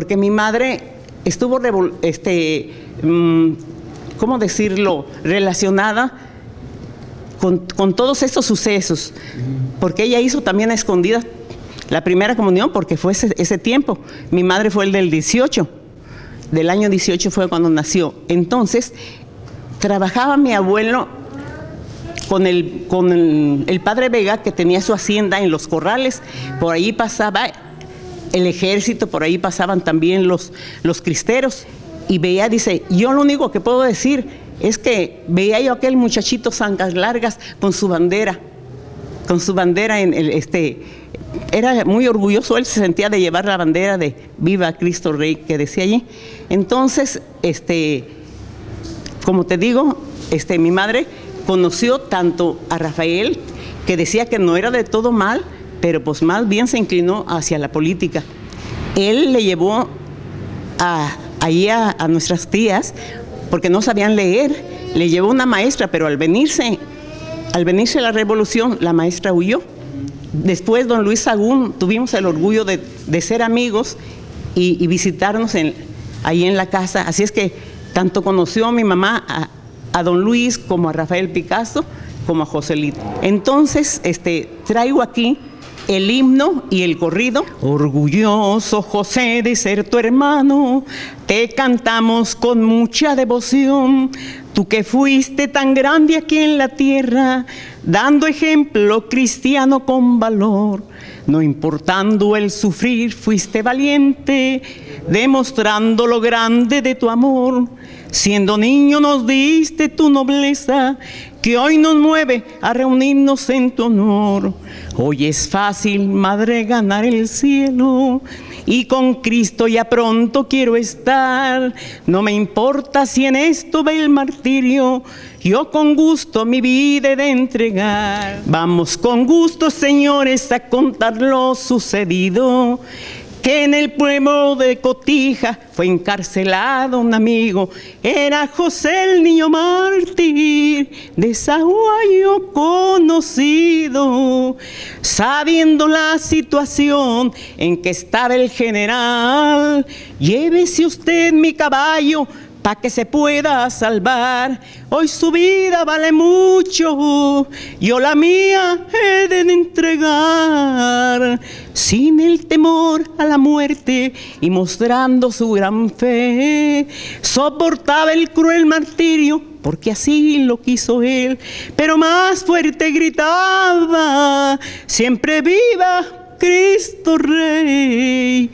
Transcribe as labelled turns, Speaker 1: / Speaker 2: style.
Speaker 1: porque mi madre estuvo, este, mm, ¿cómo decirlo?, relacionada con, todos estos sucesos, porque ella hizo también a escondidas la primera comunión, porque fue ese, tiempo. Mi madre fue el del 18, del año 18 fue cuando nació. Entonces, trabajaba mi abuelo con el, con el, padre Vega, que tenía su hacienda en los corrales, por ahí pasaba el ejército, por ahí pasaban también los, los cristeros, y veía, dice, yo lo único que puedo decir es que veía yo aquel muchachito zancas largas con su bandera, con su bandera en el, este, era muy orgulloso, él se sentía de llevar la bandera de Viva Cristo Rey que decía allí. Entonces, este, como te digo, este, mi madre conoció tanto a Rafael, que decía que no era de todo mal, pero pues más bien se inclinó hacia la política. Él le llevó a, ahí a, nuestras tías, porque no sabían leer, le llevó una maestra, pero al venirse, al venirse la revolución, la maestra huyó. Después, don Luis Sagún, tuvimos el orgullo de, ser amigos y, visitarnos en, ahí en la casa. Así es que tanto conoció a mi mamá, a, a don Luis como a Rafael Picasso como a Joselito. Entonces, este, traigo aquí el himno y el corrido. Orgulloso José de ser tu hermano, te cantamos con mucha devoción. Tú que fuiste tan grande aquí en la tierra, dando ejemplo cristiano con valor. No importando el sufrir, fuiste valiente, demostrando lo grande de tu amor. Siendo niño nos diste tu nobleza, que hoy nos mueve a reunirnos en tu honor. Hoy es fácil, Madre, ganar el cielo. Y con Cristo ya pronto quiero estar. No me importa si en esto ve el martirio, yo con gusto mi vida he de entregar. Vamos con gusto, señores, a contar lo sucedido. Que en el pueblo de Cotija fue encarcelado un amigo, era José el niño mártir, de Saguayo conocido, sabiendo la situación en que estaba el general, llévese usted mi caballo, para que se pueda salvar. Hoy su vida vale mucho, yo la mía he de entregar, sin el temor a la muerte y mostrando su gran fe. Soportaba el cruel martirio porque así lo quiso él, pero más fuerte gritaba, siempre viva Cristo Rey.